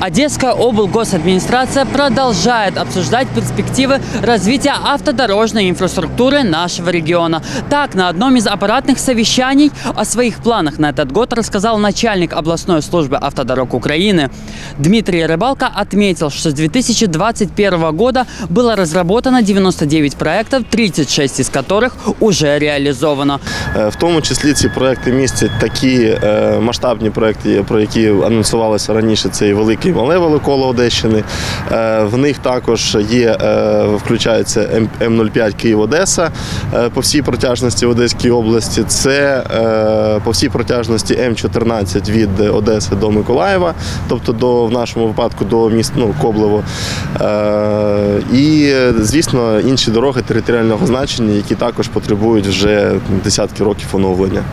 Одесская облгосадминистрация продолжает обсуждать перспективы развития автодорожной инфраструктуры нашего региона. Так, на одном из аппаратных совещаний о своих планах на этот год рассказал начальник областной службы автодорог Украины. Дмитрий Рыбалко отметил, что с 2021 года было разработано 99 проектов, 36 из которых уже реализовано. Е, В тому числі ці проекти містять такі е, масштабні проекти, про які анонсувалося раніше. Це і велике і мале великоло Одещини. Е, В них також є, е, включається М- М05 Київ-Одеса е, по всій протяжності в Одеській області. Це по всій протяжності М14 від Одеси до Миколаєва, тобто до в нашому випадку до міст ну, Коблево. І, звісно, інші дороги територіального значення, які також потребують вже десятки років оновлення.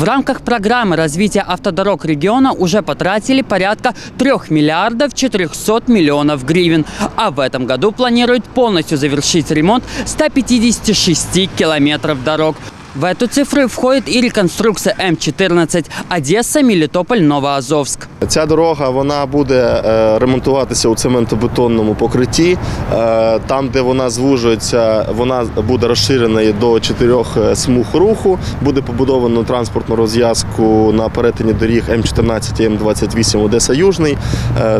В рамках программы развития автодорог региона уже потратили порядка 3 миллиардов 400 миллионов гривен. А в этом году планируют полностью завершить ремонт 156 километров дорог. В эту цифру входит и реконструкция М14 Одесса, Мелитополь, Новоазовск. Ця дорога вона буде е, ремонтуватися у цементобетонному покритті. Е, Там, де вона звужується, вона буде розширена до чотирьох е, смуг руху. Буде побудовано транспортну розв'язку на перетині доріг М14 і М28 Одеса Южний.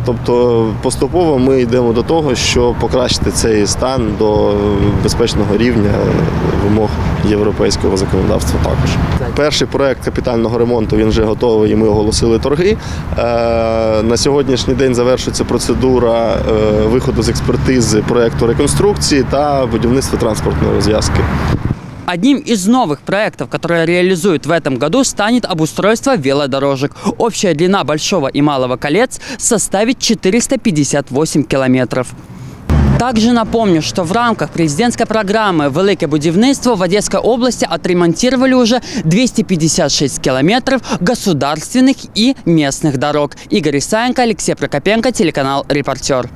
Тобто поступово ми йдемо до того, щоб покращити цей стан до безпечного рівня вимог європейського законодавства. Також перший проект капітального ремонту він вже готовий. і Ми оголосили торги. Е, На сьогоднішній день завершується процедура е, виходу з експертизи проекту реконструкції та будівництва транспортної розв'язки. Одним из новых проектов, которые реализуют в этом году, станет обустройство велодорожек. Общая длина Большого и Малого колец составит 458 километров. Также напомню, что в рамках президентской программы «Велике будівництво» в Одесской области отремонтировали уже 256 километров государственных и местных дорог. Игорь Исаенко, Алексей Прокопенко, телеканал «Репортер».